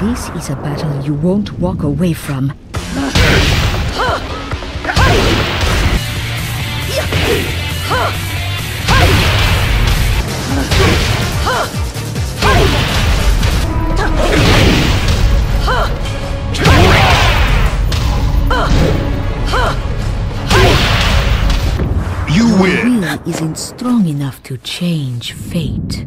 This is a battle you won't walk away from. You win! will isn't strong enough to change fate.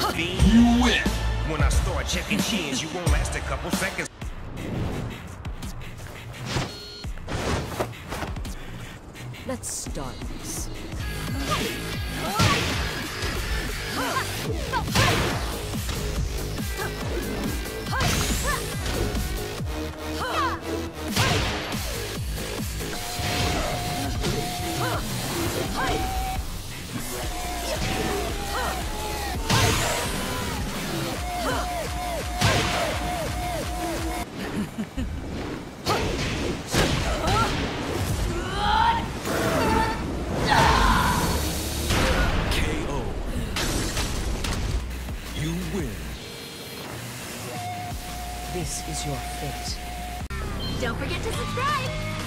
You win! When I start checking chins, you won't last a couple seconds. Let's start this. KO. You win. This is your fate. Don't forget to subscribe!